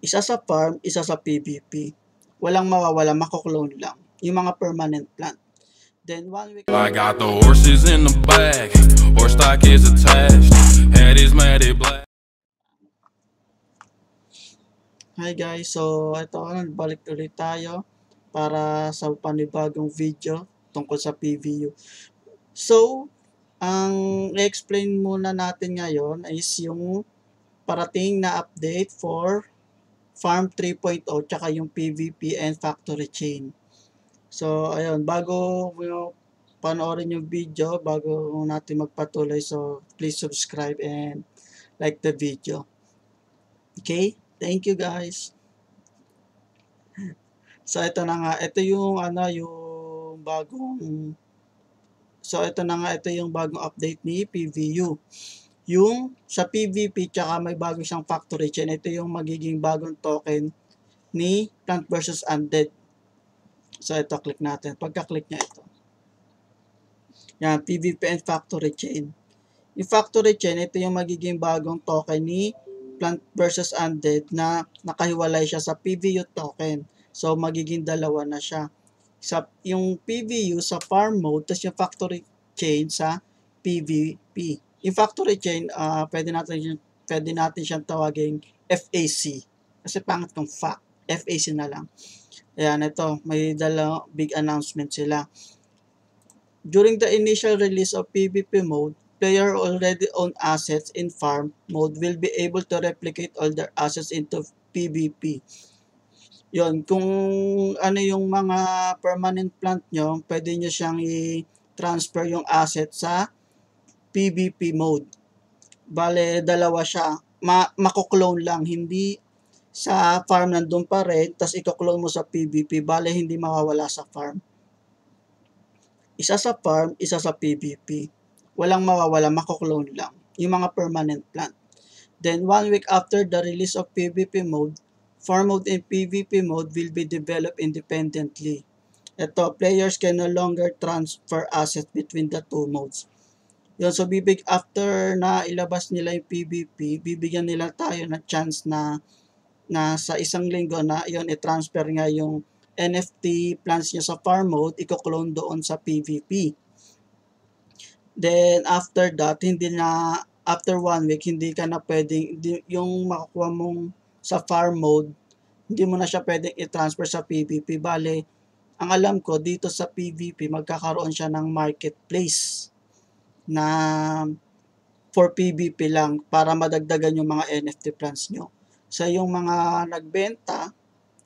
Isa sa farm, isa sa PVP. Walang mawawala, mako-clone lang. Yung mga permanent plant. Then one week I got the horses in the back, horse stock is attached, head is matted black. Hi guys, so ito balik ulit tayo para sa panibagong video tungkol sa PVU. So, ang i-explain muna natin ngayon is yung parating na update for Farm 3.0 tsaka yung PVP and Factory Chain. So, ayun, bago mo panoorin yung video, bago natin magpatuloy, so please subscribe and like the video. Okay? Thank you guys. So ito na nga, ito yung ano yung bagong So ito na nga, ito yung bagong update ni PVU. Yung sa PVP tsaka may bago siyang factory chain, ito yung magiging bagong token ni Plant vs Undead. So ito click natin. Pagka-click niya ito. Yan, PVP and factory chain. Yung factory chain, ito yung magiging bagong token ni Plant versus Undead na nakahiwalay siya sa PVU token. So, magiging dalawa na siya. Sa, yung PVU sa farm mode, tapos yung factory chain sa PVP. Yung factory chain, uh, pwede, natin, pwede natin siyang tawagin FAC. Kasi pangat kong fact. FAC na lang. Ayan, ito. May dala big announcement sila. During the initial release of PVP mode, player already own assets in farm mode will be able to replicate all their assets into PVP. Yon, kung ano yung mga permanent plant nyo, pwede nyo siyang i-transfer yung asset sa PVP mode. Bale, dalawa siya. Ma mako-clone lang, hindi sa farm nandun pa rin, tapos i-clone mo sa PVP. Bale, hindi mawawala sa farm. Isa sa farm, isa sa PVP walang mawawala, mako-clone lang. Yung mga permanent plant. Then, one week after the release of PvP mode, farm mode and PvP mode will be developed independently. Ito, players can no longer transfer assets between the two modes. Yun, so bibig after na ilabas nila yung PvP, bibigyan nila tayo na chance na na sa isang linggo na yon i-transfer nga yung NFT plans niya sa farm mode, i-clone doon sa PvP. Then, after that, hindi na, after one week, hindi ka na pwedeng, yung makukuha mong sa farm mode, hindi mo na siya pwedeng i-transfer sa PVP. Bale, ang alam ko, dito sa PVP, magkakaroon siya ng marketplace na for PVP lang para madagdagan yung mga NFT plans nyo. Sa so, yung mga nagbenta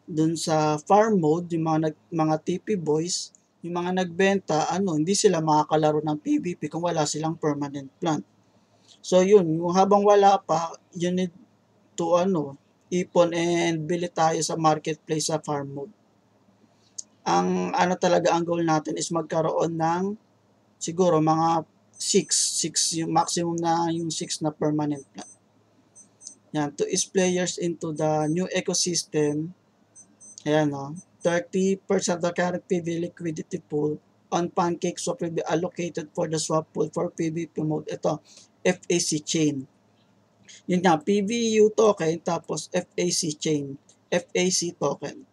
dun sa farm mode, yung mga, nag, mga TP boys, yung mga nagbenta, ano, hindi sila makakalaro ng PVP kung wala silang permanent plant. So yun, yung habang wala pa, you need to ano, ipon and bili tayo sa marketplace sa farm mode. Ang ano talaga ang goal natin is magkaroon ng siguro mga 6, 6 yung maximum na yung 6 na permanent plant. Yan, to ease players into the new ecosystem. Ayan, no? 30% of current PV liquidity pool on Pancake Swap will be allocated for the swap pool for PVP mode. Ito, FAC chain. Yun nga, PVU token tapos FAC chain. FAC token.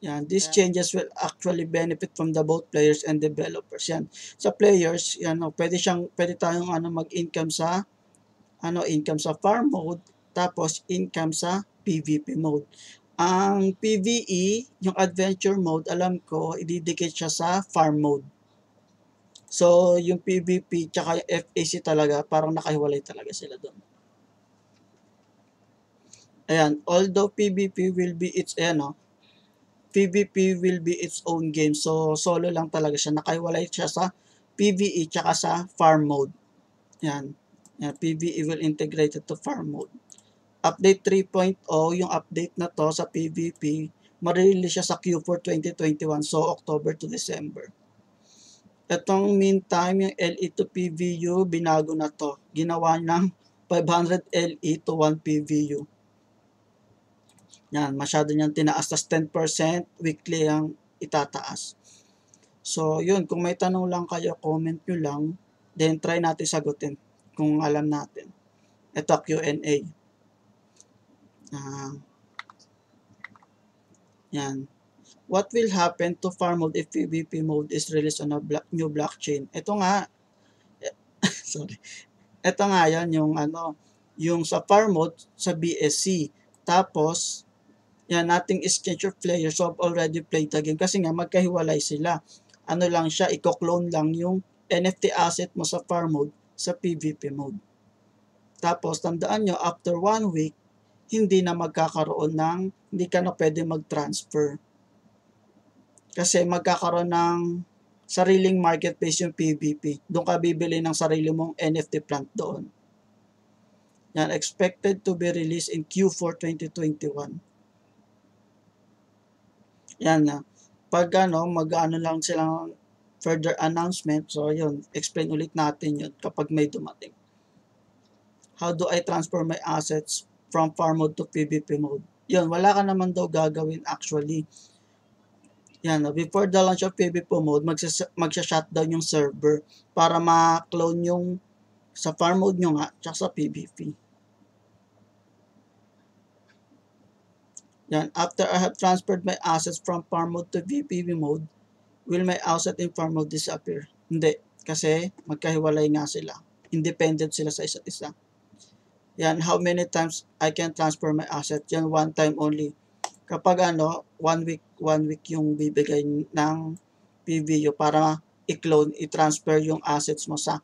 Yan, these yeah. changes will actually benefit from the both players and developers. Yan. Sa players, yan, no, pwede siyang pwede tayong ano mag-income sa ano income sa farm mode tapos income sa PVP mode. Ang PvE, yung adventure mode, alam ko, ididikit siya sa farm mode. So, yung PvP tsaka yung FAC talaga, parang nakahiwalay talaga sila doon. Ayan, although PvP will be its, ayan o, PvP will be its own game. So, solo lang talaga siya. Nakahiwalay siya sa PvE tsaka sa farm mode. Yan. Yan, PvE will integrate to farm mode update 3.0, yung update na to sa PVP, marirelease siya sa Q4 2021, so October to December. Itong meantime, yung LE to PVU, binago na to. Ginawa ng 500 LE to 1 PVU. Yan, masyado niyang tinaas. Tas 10% weekly ang itataas. So, yun. Kung may tanong lang kayo, comment nyo lang. Then, try natin sagutin kung alam natin. Ito, Q&A. Uh, Yan. What will happen to farm mode if PvP mode is released on a blo- new blockchain? Ito nga, sorry. Ito nga yan, yung ano, yung sa farm mode sa BSC. Tapos, yan, nating exchange of players who have already played the game. Kasi nga, magkahiwalay sila. Ano lang siya, i-clone lang yung NFT asset mo sa farm mode sa PvP mode. Tapos, tandaan nyo, after one week, hindi na magkakaroon ng, hindi ka na pwede mag-transfer. Kasi magkakaroon ng sariling marketplace yung PvP. Doon ka bibili ng sarili mong NFT plant doon. Yan, expected to be released in Q4 2021. Yan na. Pag ano, mag-ano lang silang further announcement. So, yun, explain ulit natin yun kapag may dumating. How do I transfer my assets from farm mode to PvP mode? Yun, wala ka naman daw gagawin actually. Yan, before the launch of PvP mode, magsas- magsha-shutdown yung server para ma-clone yung sa farm mode nyo nga, tsaka sa PvP. Yan, after I have transferred my assets from farm mode to VPV mode, will my asset in farm mode disappear? Hindi, kasi magkahiwalay nga sila. Independent sila sa isa't isa. Yan, how many times I can transfer my asset? Yan, one time only. Kapag ano, one week, one week yung bibigay ng PVU para i-clone, i-transfer yung assets mo sa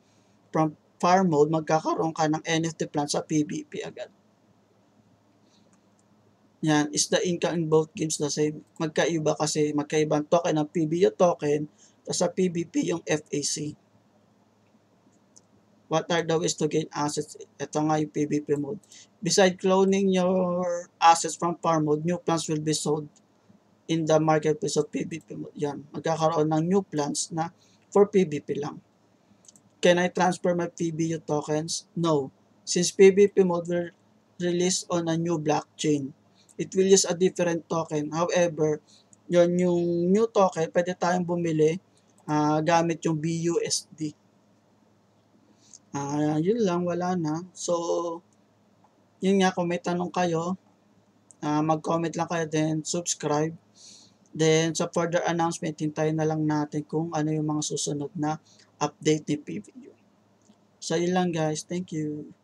from farm mode, magkakaroon ka ng NFT plant sa PVP agad. Yan, is the income in both games the same? Magkaiba kasi magkaibang token ng PBU token, tapos sa PVP yung FAC. What are the ways to gain assets? Ito nga yung PVP mode. Beside cloning your assets from farm mode, new plants will be sold in the marketplace of PVP mode. Yan, magkakaroon ng new plants na for PVP lang. Can I transfer my PBU tokens? No. Since PVP mode will release on a new blockchain, it will use a different token. However, yon yung new token, pwede tayong bumili ah, gamit yung BUSD. Ah, yun lang, wala na. So, yun nga, kung may tanong kayo, ah, mag-comment lang kayo, then subscribe. Then, sa further announcement, hintayin na lang natin kung ano yung mga susunod na update ni PVU. So, yun lang guys. Thank you.